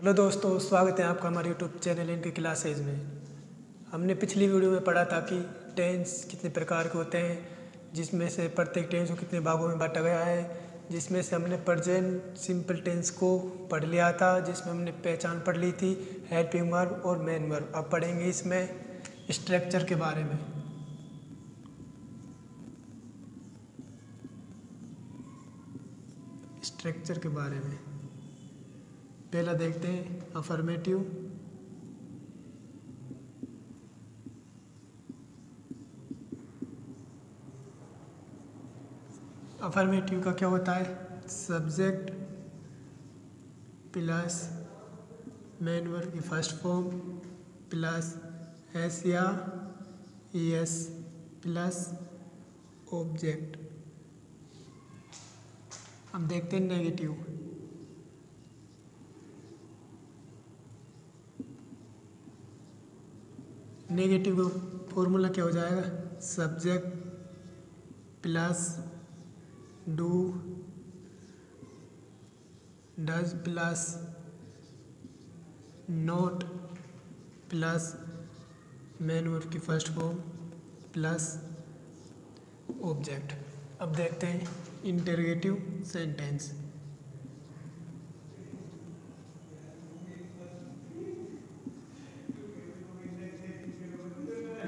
Hello दोस्तों, स्वागत है आपका हमारे यूट्यूब चैनल इनके क्लासेज में। हमने पिछली वीडियो में पढ़ा था कि टेंस कितने प्रकार के होते हैं, जिसमें से प्रत्येक टेंस को कितने भागों में बांटा गया है, जिसमें से हमने प्रजेंट सिंपल टेंस को पढ़ लिया था, जिसमें हमने पहचान पढ़ ली थी हेल्पिंग वर्ब और मेन वर्ब अब पढ़ेंगे इसमें स्ट्रक्चर के बारे में। स्ट्रक्चर के बारे में। पहला देखते हैं अफर्मेटिव अफर्मेटिव का क्या होता है? सब्जेक्ट प्लस मेन वर्ब की फ़र्स्ट फॉर्म प्लस एस या एस प्लस ऑब्जेक्ट अब देखते हैं नेगेटिव नेगेटिव का फॉर्मूला क्या हो जाएगा? Subject plus do does plus not plus main verb की फ़र्स्ट फॉर्म प्लस ऑब्जेक्ट अब देखते हैं इंटरगेटिव सेंटेंस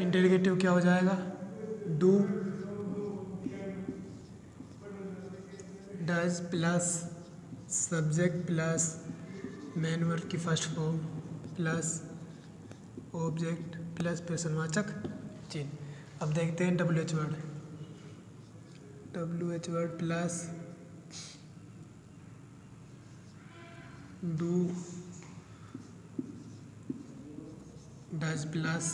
इंटरगेटिव क्या हो जाएगा? Do does plus subject plus main की first form plus object plus प्रश्नवाचक चिन्ह। अब देखते हैं W H word W H word plus do does plus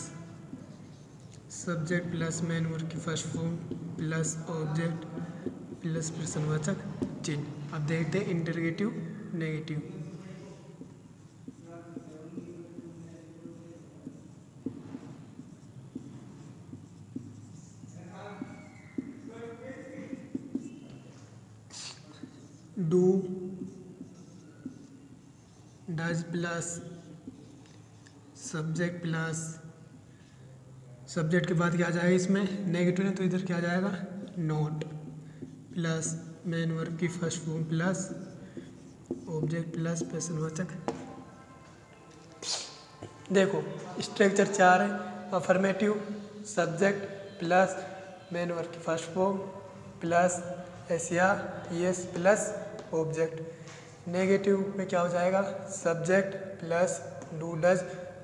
subject plus main verb की first form plus object plus प्रश्नवाचक चिन्ह अब देखते हैं interrogative negative do does plus subject plus subject के बाद क्या जाएगा इसमें? नेगेटिव है तो इधर क्या जाएगा? नोट प्लस मेन वर्ब की first form plus object plus प्रश्नवाचक देखो स्ट्रक्चर चार है affirmative subject plus main verb की फ़र्स्ट फॉर्म प्लस एसिया यस प्लस ऑब्जेक्ट नेगेटिव में क्या हो जाएगा? Subject plus do does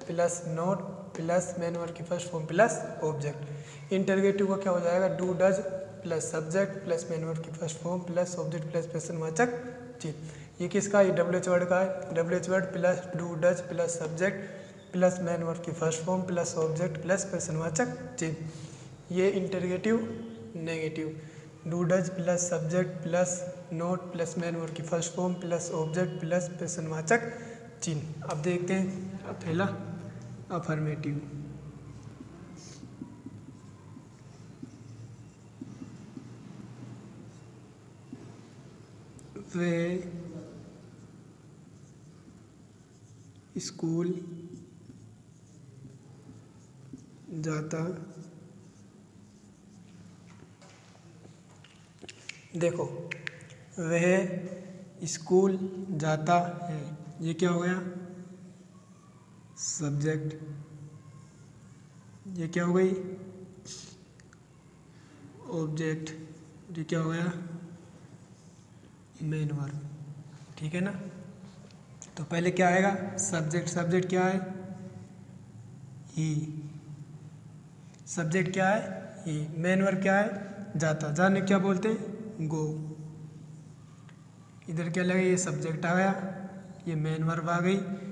plus not plus main verb की first form plus object. Interrogative का क्या हो जाएगा? Do does plus subject plus main verb की first form plus object plus प्रश्नवाचक चिन्ह ये किसका ये डब्ल्यू एच वर्ड का है। W H word plus do does plus subject plus main verb की first form plus object plus प्रश्नवाचक चिन्ह ये interrogative negative. Do does plus subject plus not plus main verb की first form plus object plus प्रश्नवाचक चिन्ह अब देखते हैं पहला। अफर्मेटिव वे स्कूल जाता। देखो वह स्कूल जाता है। ये क्या हो गया? सब्जेक्ट। ये क्या हो गई? ऑब्जेक्ट। ये क्या हो गया? Main verb. ठीक है ना? तो पहले क्या आएगा? सब्जेक्ट। सब्जेक्ट क्या है? ही सब्जेक्ट क्या है? ही मेन वर्ब क्या है? जाता। जाने क्या बोलते हैं? गो इधर क्या लगेगा ये सब्जेक्ट आ गया। ये मेन वर्ब आ गई।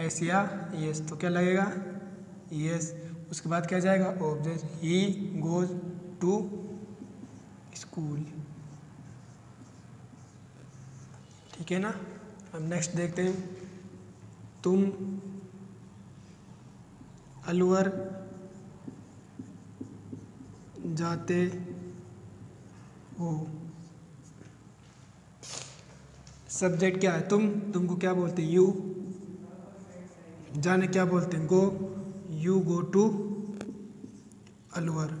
एस या, यस तो क्या लगेगा? यस। उसके बाद क्या जाएगा? Object, he goes to school. ठीक है ना? अब नेक्स्ट देखते हैं। तुम अलवर जाते हो। सब्जेक्ट क्या है? तुम, तुमको क्या बोलते यू जाने क्या बोलते हैं? Go you go to Alwar.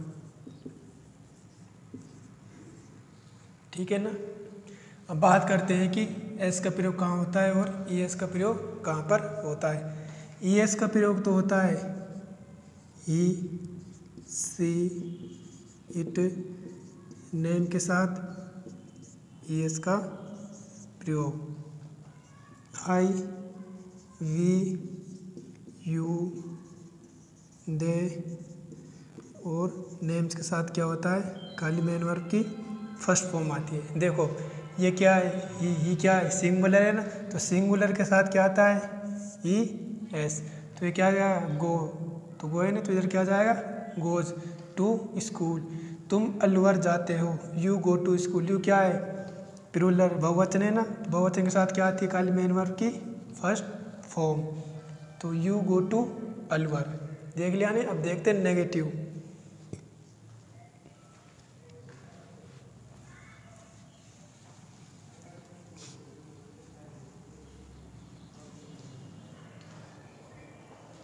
ठीक है ना? अब बात करते हैं कि एस का प्रयोग कहाँ होता है और ई एस का प्रयोग कहाँ पर होता है। ई एस का प्रयोग तो होता है। ई सी इट नेम के साथ ई एस का प्रयोग। आई वी यू, दे और नेम्स के साथ क्या होता है? काली मैन वर्ग की फ़र्स्ट फॉर्म आती है। देखो, ये क्या है? ये ये क्या है? सिंगुलर है ना? तो सिंगुलर के साथ क्या आता है? E, S. तो ये क्या गया? गो। तो गो है ना? तो इधर क्या जाएगा? गोज। To, school. तुम अलवर जाते हो। You go to school. You क्या है? प्रूलर। बहुवचन है ना? बहुवचन के साथ क्या आती है? काली मेन वर्ग की फ़र्स्ट फॉर्म। तो यू गो टू अलवर। देख लिया नहीं? अब देखते हैं नेगेटिव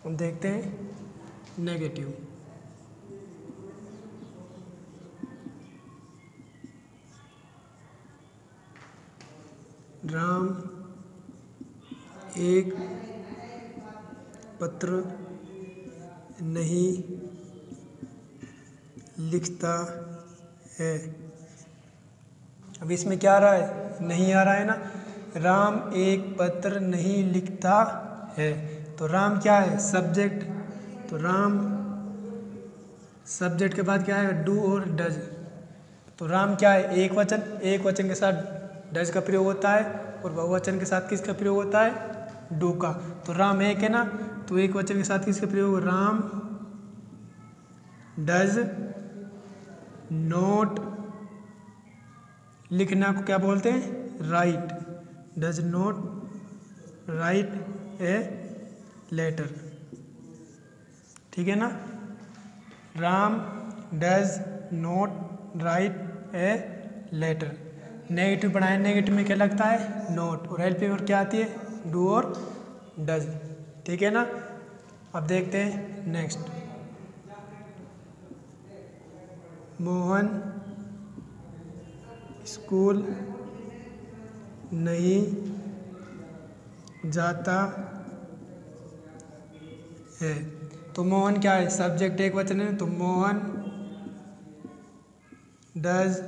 हम देखते हैं नेगेटिव राम एक पत्र नहीं लिखता है। अब इसमें क्या आ रहा है? नहीं आ रहा है ना? राम एक पत्र नहीं लिखता है। तो राम क्या है? सब्जेक्ट। तो राम सब्जेक्ट के बाद क्या है? डू और डज। तो राम क्या है? एक वचन एक वचन के साथ डज का प्रयोग होता है और बहुवचन के साथ किसका प्रयोग होता है? डू का। तो राम एक है ना? तो एक वचन के साथ किसका प्रयोग, राम डज नोट लिखना को क्या बोलते हैं? Write does not write a letter ठीक है ना? Ram does not write a letter negative बनाए नेगेटिव में क्या लगता है? नोट और हेल्पिंग और क्या आती है? डू और डज ठीक है ना? अब देखते हैं नेक्स्ट मोहन स्कूल नहीं जाता है। तो मोहन क्या है? सब्जेक्ट एक वचन है तो Mohan does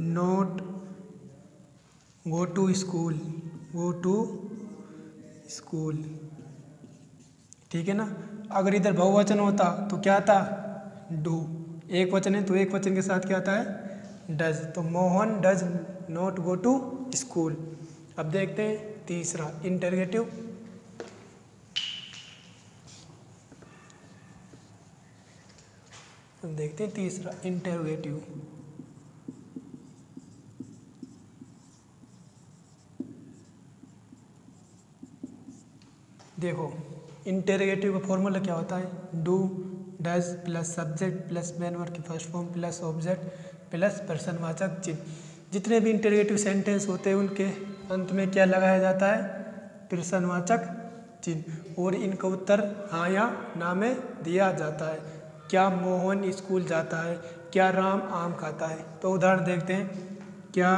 not go to school go to school. ठीक है ना? अगर इधर बहुवचन होता तो क्या आता? डू। एक वचन है तो एक वचन के साथ क्या आता है? डज। तो Mohan does not go to school. अब देखते हैं तीसरा इंटरगेटिव देखते हैं तीसरा इंटरोगेटिव देखो इंटरोगेटिव का फॉर्मूला क्या होता है? Do does plus subject plus main work की first form plus object plus पर्सनवाचक चिन्ह। जितने भी इंटरोगेटिव सेंटेंस होते हैं, उनके अंत में क्या लगाया जाता है? प्रश्नवाचक चिन्ह। और इनका उत्तर हाँ या ना में दिया जाता है। क्या मोहन स्कूल जाता है? क्या राम आम खाता है? तो उदाहरण देखते हैं। क्या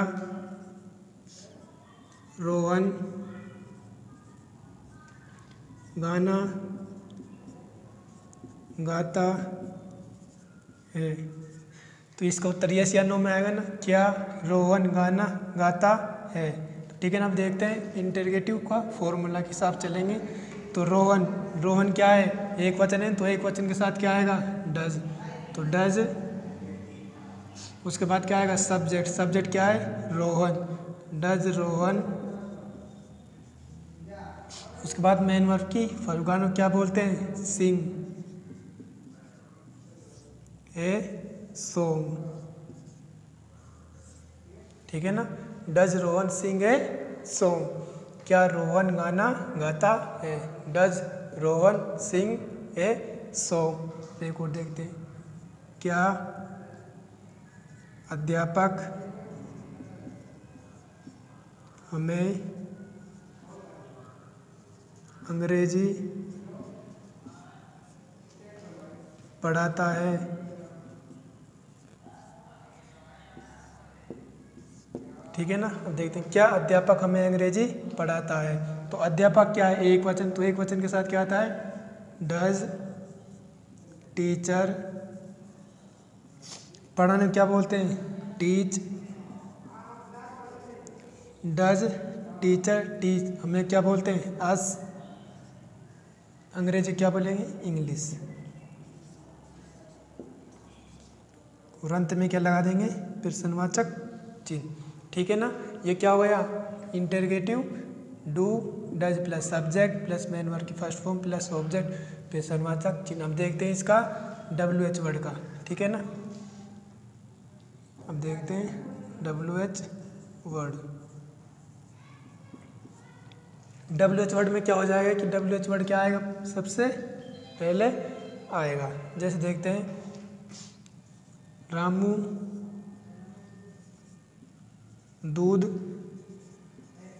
रोहन गाना गाता है। तो इसका उत्तर यस या नो में आएगा ना। क्या रोहन गाना गाता है। तो ठीक है ना, अब देखते हैं इंटरगेटिव का फॉर्मूला के हिसाब चलेंगे। तो रोहन रोहन क्या है? एक वचन है तो एक वचन के साथ क्या आएगा? डज तो डज उसके बाद क्या आएगा? सब्जेक्ट सब्जेक्ट क्या है? रोहन। डज रोहन उसके बाद मेन वर्क की फलगानो क्या बोलते हैं? सिंग ए सॉन्ग ठीक है ना? Does Rohan sing a song क्या रोहन गाना गाता है? Does Rohan sing a song एक और देखते क्या अध्यापक हमें अंग्रेज़ी पढ़ाता है। ठीक है ना? अब देखते हैं, क्या अध्यापक हमें अंग्रेज़ी पढ़ाता है? तो अध्यापक क्या है? एक वचन तो एक वचन के साथ क्या आता है? डज टीचर पढ़ाने क्या बोलते हैं? टीच डज टीचर टीच हमें क्या बोलते हैं? अस अंग्रेज़ी क्या बोलेंगे? इंग्लिश। और अंत में क्या लगा देंगे? प्रश्नवाचक चिन्ह। ठीक है ना? ये क्या हुआ interrogative do does plus subject plus main work की फ़र्स्ट फॉर्म प्लस ऑब्जेक्ट प्रश्नवाचक चिन्ह। अब देखते हैं इसका डब्ल्यू एच वर्ड का। ठीक है ना? अब देखते हैं W H word W H word में क्या हो जाएगा कि डब्ल्यू एच वर्ड क्या आएगा? सबसे पहले आएगा। जैसे देखते हैं। रामू, दूध,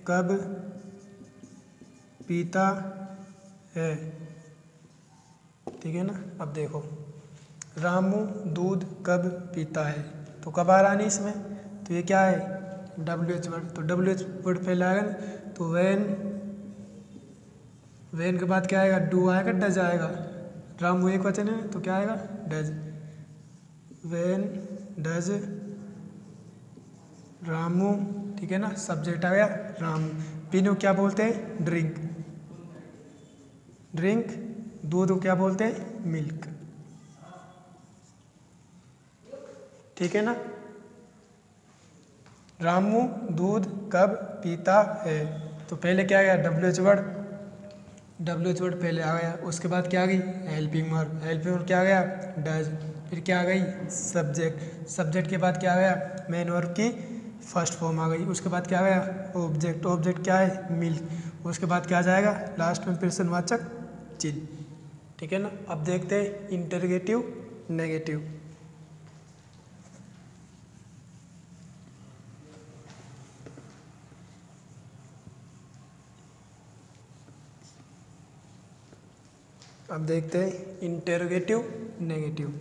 कब पीता है? ठीक है ना? अब देखो। रामू, दूध, कब पीता है? तो कब आ रहा नहीं इसमें? तो ये क्या है? डब्ल्यू एच वर्ड तो डब्ल्यू एच वर्ड पहले आएगा तो वैन वैन के बाद क्या आएगा? डू आएगा डज आएगा। रामू एक वचन है तो क्या आएगा? डज वेन डज रामू ठीक है ना? सब्जेक्ट आ गया रामू पीनो क्या बोलते हैं? ड्रिंक ड्रिंक दूध को क्या बोलते हैं? मिल्क ठीक है ना? रामू दूध कब पीता है? तो पहले क्या गया W H word W H word पहले आ गया, उसके बाद क्या आ गई? हेल्पिंग वर्ड हेल्पिंग वर्ड क्या आ गया? डज फिर क्या आ गई? सब्जेक्ट सब्जेक्ट के बाद क्या आ गया? मेन वर्ब की फ़र्स्ट फॉर्म आ गई। उसके बाद क्या आ गया? ऑब्जेक्ट ऑब्जेक्ट क्या है? मिल्क उसके बाद क्या आ जाएगा? लास्ट में प्रश्नवाचक चिन्ह। ठीक है ना? अब देखते हैं इंटरगेटिव नेगेटिव अब देखते हैं इंटरोगेटिव नेगेटिव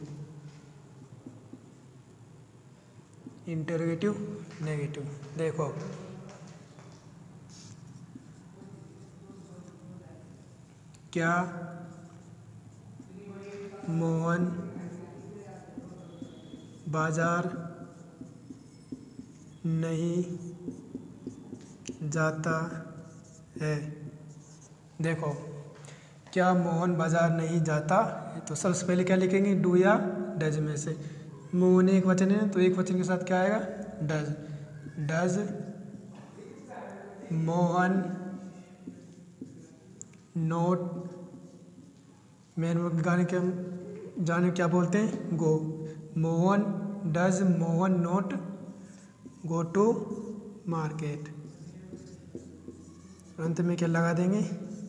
इंटरोगेटिव नेगेटिव देखो क्या? मोहन बाज़ार नहीं जाता है। देखो क्या मोहन बाज़ार नहीं जाता? तो सबसे पहले क्या लिखेंगे? डू या डज में से। मोहन एक वचन है तो एक वचन के साथ क्या आएगा? Does. Does Mohan not. Main गाने के जाने क्या बोलते हैं? Go. Mohan does Mohan not. Go to market. अंत में क्या लगा देंगे?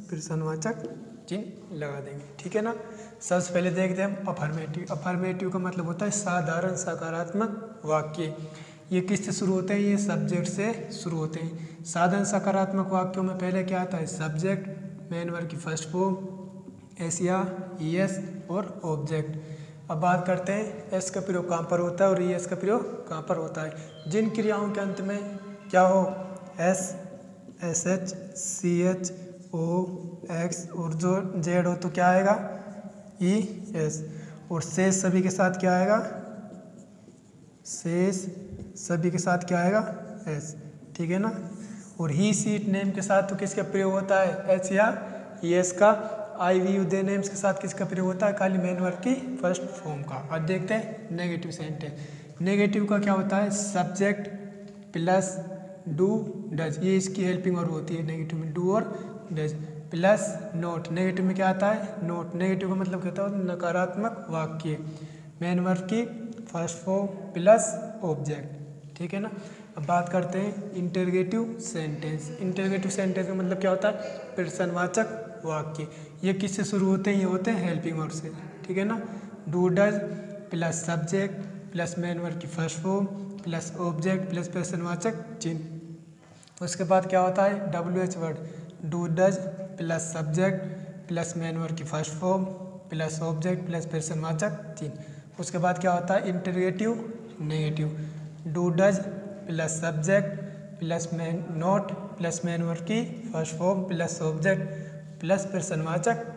प्रश्नवाचक चिन्ह लगा देंगे, ठीक है ना? सबसे पहले देखते हैं अफर्मेटिव अफर्मेटिव का मतलब होता है साधारण सकारात्मक वाक्य। ये किससे शुरू होते हैं? ये सब्जेक्ट से शुरू होते हैं। साधारण सकारात्मक वाक्यों में पहले क्या आता है? सब्जेक्ट मेन वर्ग की फ़र्स्ट फॉर्म एसिया एस और ऑब्जेक्ट अब बात करते हैं एस का प्रयोग कहाँ पर होता है और ई एस का प्रयोग कहाँ पर होता है? जिन क्रियाओं के अंत में क्या हो? S S H C H O X और जो जेड हो तो क्या आएगा? ई e, एस और शेष सभी के साथ क्या आएगा? शेष सभी के साथ क्या आएगा? एस ठीक है ना? और ही सीट नेम के साथ तो किसका प्रयोग होता है? एच या ई एस का? I we you they names के साथ किसका प्रयोग होता है? खाली मेन वर्ग की फ़र्स्ट फॉर्म का। अब देखते हैं नेगेटिव सेंटेंस नेगेटिव का क्या होता है? सब्जेक्ट प्लस डू डज ये इसकी हेल्पिंग और होती है नेगेटिव में डू और डज प्लस नोट नेगेटिव में क्या आता है? नोट नेगेटिव का मतलब कहता है नकारात्मक वाक्य। मेन वर्ब की फ़र्स्ट फॉर्म प्लस ऑब्जेक्ट ठीक है ना? अब बात करते हैं इंटरगेटिव सेंटेंस इंटरगेटिव सेंटेंस का मतलब क्या होता है? प्रश्नवाचक वाक्य। ये किससे शुरू होते हैं? ये होते हैं हेल्पिंग वर्ड से, ठीक है ना? Do does plus subject plus main verb की first form plus object plus प्रश्नवाचक चिन्ह। उसके बाद क्या होता है? W H word do does plus subject plus main verb की first form plus object plus प्रश्नवाचक तीन। उसके बाद क्या होता है? Interrogative negative do does plus subject plus main not plus main verb की first form plus object plus प्रश्नवाचक